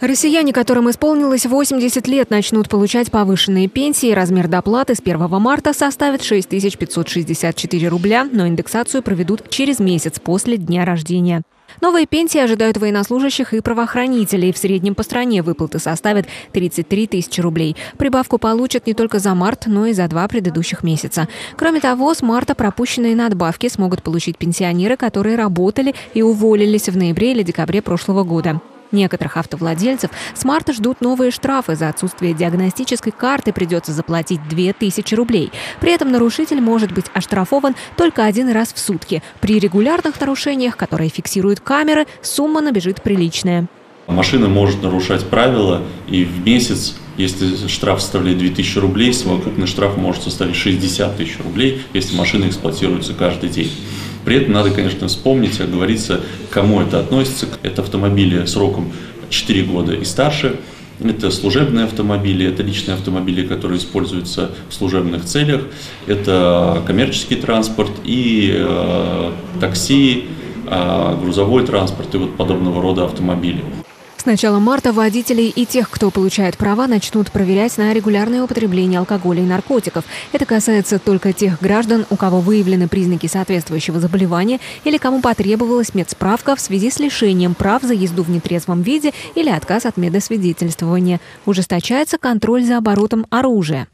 Россияне, которым исполнилось 80 лет, начнут получать повышенные пенсии. Размер доплаты с 1 марта составит 6564 рубля, но индексацию проведут через месяц после дня рождения. Новые пенсии ожидают военнослужащих и правоохранителей. В среднем по стране выплаты составят 33 тысячи рублей. Прибавку получат не только за март, но и за два предыдущих месяца. Кроме того, с марта пропущенные надбавки смогут получить пенсионеры, которые работали и уволились в ноябре или декабре прошлого года. Некоторых автовладельцев с марта ждут новые штрафы. За отсутствие диагностической карты придется заплатить 2000 рублей. При этом нарушитель может быть оштрафован только один раз в сутки. При регулярных нарушениях, которые фиксируют камеры, сумма набежит приличная. Машина может нарушать правила, и в месяц, если штраф составляет 2000 рублей, совокупный штраф может составить 60 тысяч рублей, если машина эксплуатируется каждый день. При этом надо, конечно, вспомнить, оговориться, к кому это относится. Это автомобили сроком 4 года и старше, это служебные автомобили, это личные автомобили, которые используются в служебных целях, это коммерческий транспорт и э, такси, э, грузовой транспорт и вот подобного рода автомобили. С начала марта водителей и тех, кто получает права, начнут проверять на регулярное употребление алкоголя и наркотиков. Это касается только тех граждан, у кого выявлены признаки соответствующего заболевания или кому потребовалась медсправка в связи с лишением прав за езду в нетрезвом виде или отказ от медосвидетельствования. Ужесточается контроль за оборотом оружия.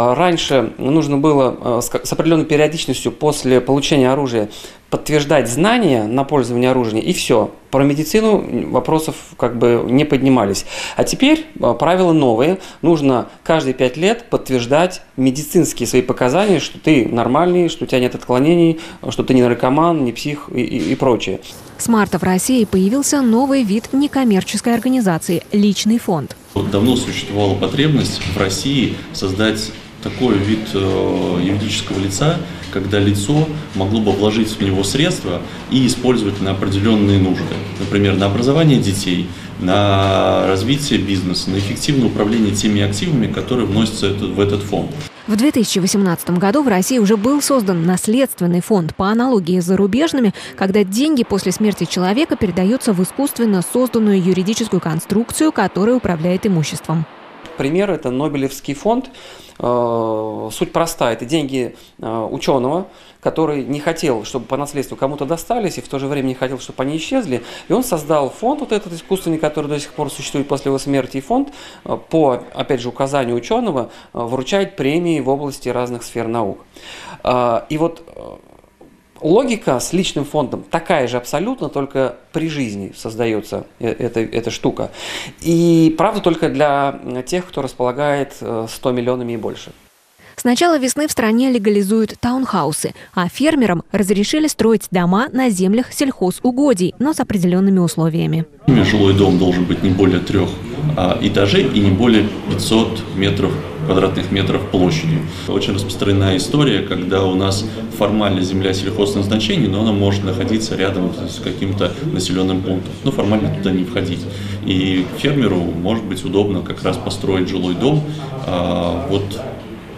А раньше нужно было э, с определенной периодичностью после получения оружия подтверждать знания на пользование оружием, и все. Про медицину вопросов как бы не поднимались. А теперь э, правила новые. Нужно каждые пять лет подтверждать медицинские свои показания, что ты нормальный, что у тебя нет отклонений, что ты не наркоман, не псих и, и, и прочее. С марта в России появился новый вид некоммерческой организации – личный фонд. Давно существовала потребность в России создать такой вид э, юридического лица, когда лицо могло бы вложить в него средства и использовать на определенные нужды. Например, на образование детей, на развитие бизнеса, на эффективное управление теми активами, которые вносятся в этот фонд. В 2018 году в России уже был создан наследственный фонд по аналогии с зарубежными, когда деньги после смерти человека передаются в искусственно созданную юридическую конструкцию, которая управляет имуществом. Пример – это Нобелевский фонд. Э, суть проста – это деньги э, ученого, который не хотел, чтобы по наследству кому-то достались, и в то же время не хотел, чтобы они исчезли. И он создал фонд, вот этот искусственный, который до сих пор существует после его смерти. И фонд э, по, опять же, указанию ученого вручает премии в области разных сфер наук. И вот Логика с личным фондом такая же абсолютно, только при жизни создается э, эта, эта штука. И правда только для тех, кто располагает 100 э, миллионами и больше. С начала весны в стране легализуют таунхаусы, а фермерам разрешили строить дома на землях сельхозугодий, но с определенными условиями. Жилой дом должен быть не более трех а, этажей и не более 500 метров квадратных метров площадью. Очень распространенная история, когда у нас формально земля сельхозназначения, но она может находиться рядом с каким-то населенным пунктом, но формально туда не входить. И фермеру может быть удобно как раз построить жилой дом, а, вот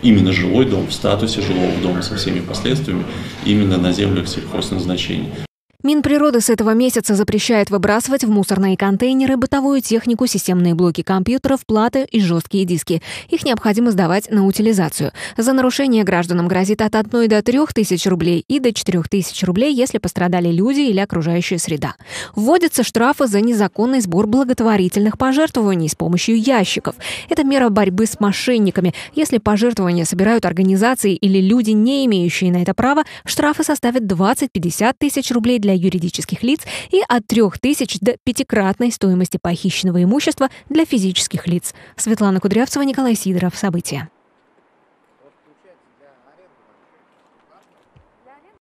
именно жилой дом в статусе жилого дома со всеми последствиями именно на землях сельхозназначения. Минприроды с этого месяца запрещает выбрасывать в мусорные контейнеры бытовую технику, системные блоки компьютеров, платы и жесткие диски. Их необходимо сдавать на утилизацию. За нарушение гражданам грозит от 1 до 3 тысяч рублей и до 4 тысяч рублей, если пострадали люди или окружающая среда. Вводятся штрафы за незаконный сбор благотворительных пожертвований с помощью ящиков. Это мера борьбы с мошенниками. Если пожертвования собирают организации или люди, не имеющие на это права, штрафы составят 20-50 тысяч рублей для для юридических лиц и от 3 тысяч до пятикратной стоимости похищенного имущества для физических лиц. Светлана Кудрявцева, Николай Сидоров. События.